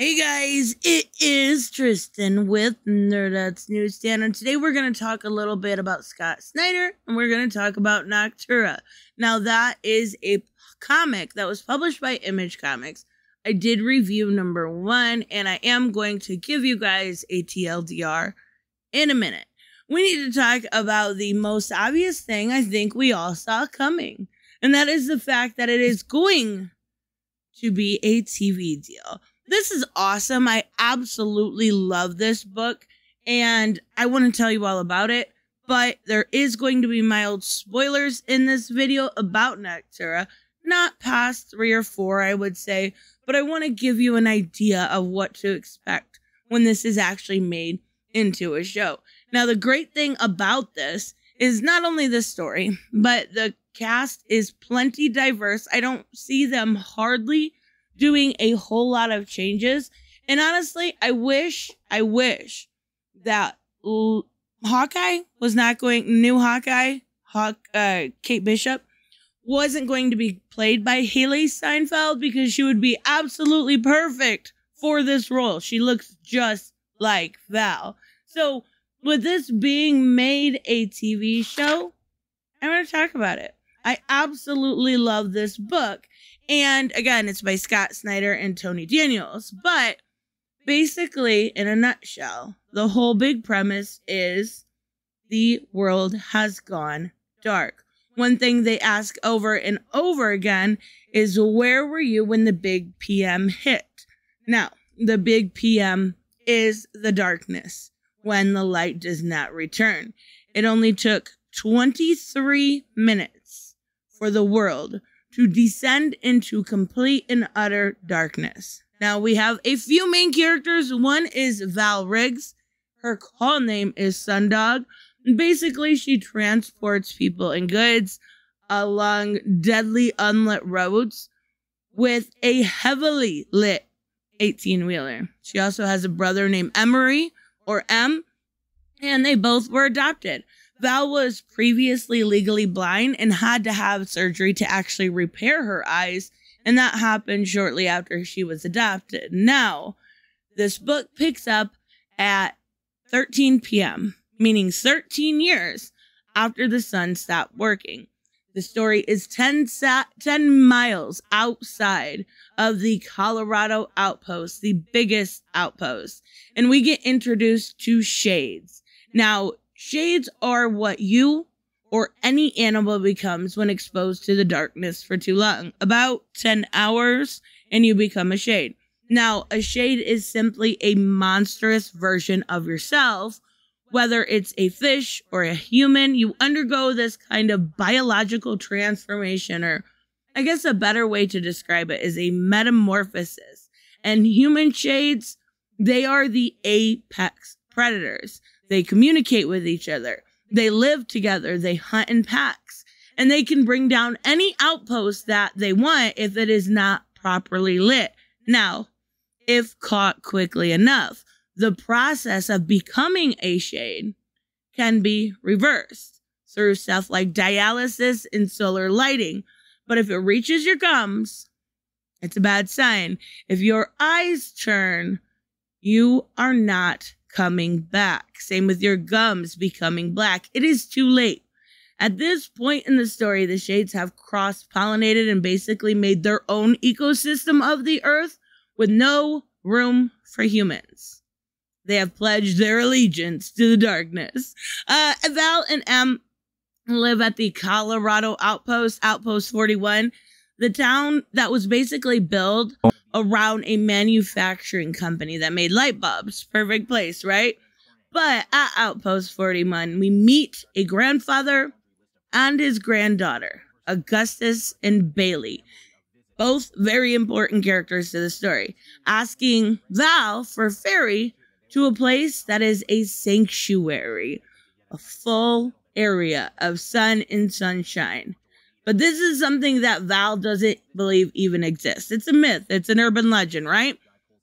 Hey guys, it is Tristan with Nerdettes Newsstand, and today we're going to talk a little bit about Scott Snyder and we're going to talk about Nocterra. Now, that is a comic that was published by Image Comics. I did review number one, and I am going to give you guys a TLDR in a minute. We need to talk about the most obvious thing I think we all saw coming, and that is the fact that it is going to be a TV deal this is awesome. I absolutely love this book and I want to tell you all about it. But there is going to be mild spoilers in this video about Nocterra. Not past three or four, I would say, but I want to give you an idea of what to expect when this is actually made into a show. Now, the great thing about this is not only the story, but the cast is plenty diverse. I don't see them hardly doing a whole lot of changes. And honestly, I wish, I wish that L- Hawkeye was not going, new Hawkeye, Hawk, uh, Kate Bishop, wasn't going to be played by Hailee Steinfeld because she would be absolutely perfect for this role. She looks just like Val. So, with this being made a TV show, I'm going to talk about it. I absolutely love this book. And again, it's by Scott Snyder and Tony Daniels. But basically, in a nutshell, the whole big premise is the world has gone dark. One thing they ask over and over again is where were you when the big PM hit? Now, the big PM is the darkness when the light does not return. It only took 23 minutes for the world to descend into complete and utter darkness. Now we have a few main characters. One is Val Riggs. Her call name is Sundog. Basically, she transports people and goods along deadly unlit roads with a heavily lit 18 wheeler. She also has a brother named Emery or M, and they both were adopted. Val was previously legally blind and had to have surgery to actually repair her eyes, and that happened shortly after she was adopted. Now, this book picks up at 13 p.m., meaning 13 years after the sun stopped working. The story is 10, sa- 10 miles outside of the Colorado outpost, the biggest outpost, and we get introduced to Shades. Now, Shades are what you or any animal becomes when exposed to the darkness for too long. About 10 hours and you become a shade. Now, a shade is simply a monstrous version of yourself. Whether it's a fish or a human, you undergo this kind of biological transformation, or I guess a better way to describe it is a metamorphosis. And human shades, they are the apex predators. They communicate with each other. They live together. They hunt in packs. And they can bring down any outpost that they want if it is not properly lit. Now, if caught quickly enough, the process of becoming a shade can be reversed through stuff like dialysis and solar lighting. But if it reaches your gums, it's a bad sign. If your eyes turn, you are not coming back. Same with your gums becoming black. It is too late. At this point in the story, the Shades have cross pollinated and basically made their own ecosystem of the earth with no room for humans. They have pledged their allegiance to the darkness. Uh, Val and M live at the Colorado Outpost, Outpost 41, the town that was basically built around a manufacturing company that made light bulbs. Perfect place, right? But at Outpost 41, we meet a grandfather and his granddaughter, Augustus and Bailey. Both very important characters to the story, asking Val for ferry to a place that is a sanctuary, a full area of sun and sunshine. But this is something that Val doesn't believe even exists. It's a myth, it's an urban legend, right?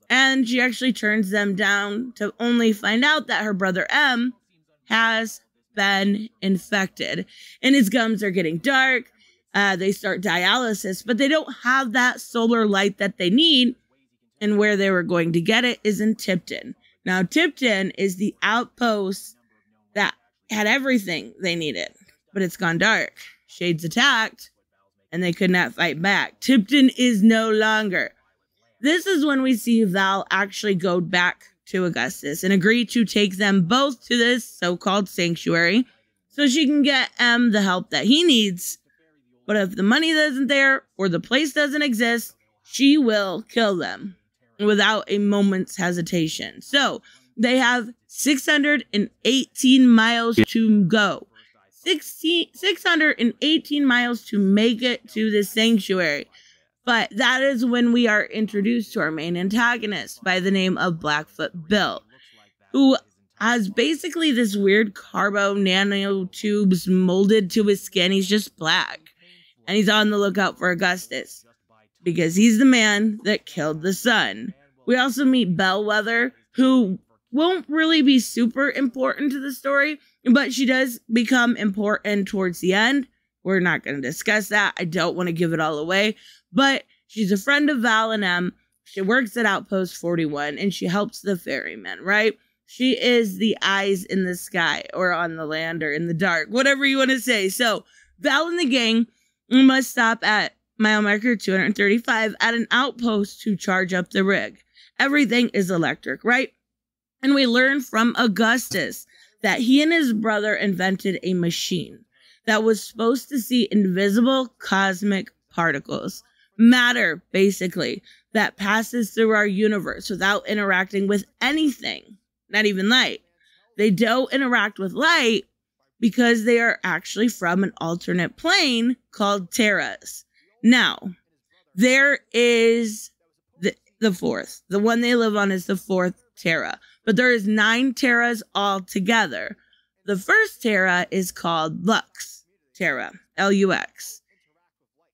And she actually turns them down to only find out that her brother M has been infected and his gums are getting dark. Uh, they start dialysis, but they don't have that solar light that they need and where they were going to get it is in Tipton. Now, Tipton is the outpost that had everything they needed, but it's gone dark. Shades attacked, and they could not fight back. Tipton is no longer. This is when we see Val actually go back to Augustus and agree to take them both to this so called sanctuary so she can get M the help that he needs. But if the money isn't there or the place doesn't exist, she will kill them without a moment's hesitation. So they have 618 miles to go. 16, 618 miles to make it to the sanctuary. But that is when we are introduced to our main antagonist by the name of Blackfoot Bill, who has basically this weird carbo nanotubes molded to his skin. He's just black. And he's on the lookout for Augustus because he's the man that killed the son. We also meet Bellwether, who won't really be super important to the story, but she does become important towards the end. We're not going to discuss that. I don't want to give it all away, but she's a friend of Val and M. She works at Outpost 41 and she helps the ferrymen, right? She is the eyes in the sky or on the land or in the dark, whatever you want to say. So, Val and the gang must stop at mile marker 235 at an outpost to charge up the rig. Everything is electric, right? And we learn from Augustus that he and his brother invented a machine that was supposed to see invisible cosmic particles, matter basically, that passes through our universe without interacting with anything, not even light. They don't interact with light because they are actually from an alternate plane called Terras. Now, there is the, the fourth. The one they live on is the fourth Terra, but there is nine Terras altogether. The first Terra is called Lux Terra, L U X.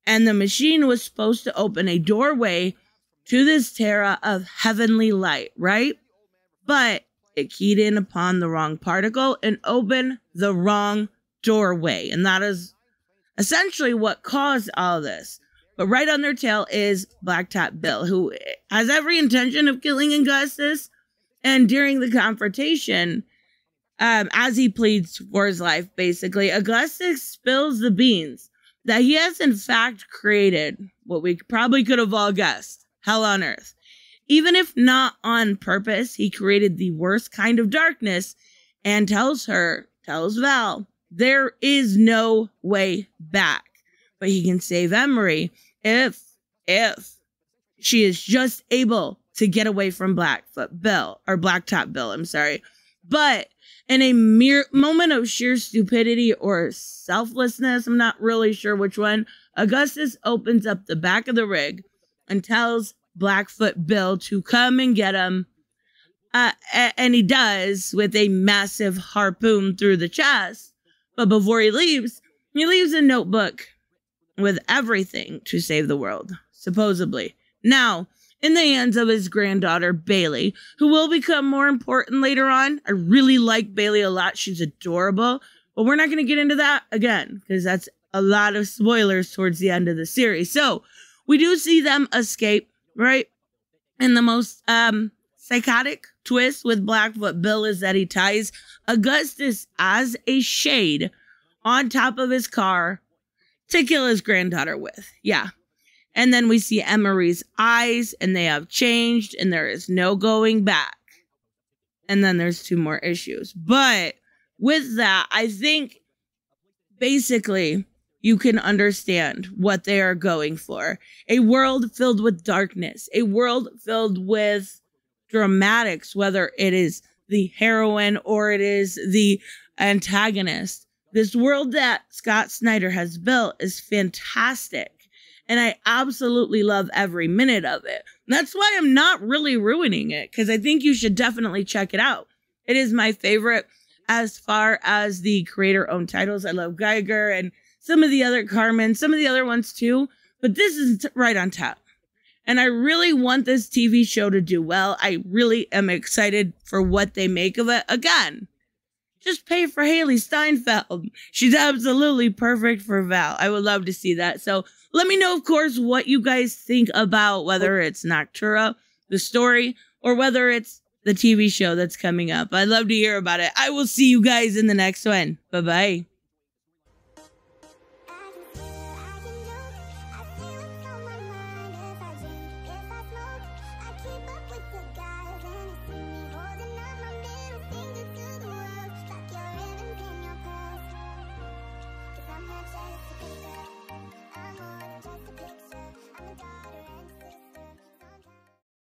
And the machine was supposed to open a doorway to this Terra of heavenly light, right? But it keyed in upon the wrong particle and opened the wrong doorway. And that is essentially what caused all this. But right on their tail is Blacktop Bill, who has every intention of killing Augustus. And during the confrontation, um, as he pleads for his life, basically, Augustus spills the beans that he has, in fact, created what we probably could have all guessed hell on earth. Even if not on purpose, he created the worst kind of darkness and tells her, tells Val, there is no way back. But he can save Emery if, if she is just able to get away from Blackfoot Bill or Blacktop Bill. I'm sorry. But in a mere moment of sheer stupidity or selflessness, I'm not really sure which one, Augustus opens up the back of the rig and tells Blackfoot Bill to come and get him. Uh, and he does with a massive harpoon through the chest. But before he leaves, he leaves a notebook with everything to save the world, supposedly. Now, in the hands of his granddaughter, Bailey, who will become more important later on. I really like Bailey a lot. She's adorable, but we're not going to get into that again because that's a lot of spoilers towards the end of the series. So we do see them escape, right? And the most um, psychotic twist with Blackfoot Bill is that he ties Augustus as a shade on top of his car to kill his granddaughter with. Yeah, and then we see Emery's eyes, and they have changed, and there is no going back. And then there's two more issues. But with that, I think basically you can understand what they are going for. A world filled with darkness, a world filled with dramatics, whether it is the heroine or it is the antagonist. This world that Scott Snyder has built is fantastic and I absolutely love every minute of it. That's why I'm not really ruining it because I think you should definitely check it out. It is my favorite as far as the creator owned titles. I love Geiger and some of the other Carmen, some of the other ones too, but this is right on top. And I really want this TV show to do well. I really am excited for what they make of it. Again, just pay for Hailee Steinfeld. She's absolutely perfect for Val. I would love to see that. So let me know, of course, what you guys think about whether it's Nocterra the story, or whether it's the TV show that's coming up. I'd love to hear about it. I will see you guys in the next one. Bye bye.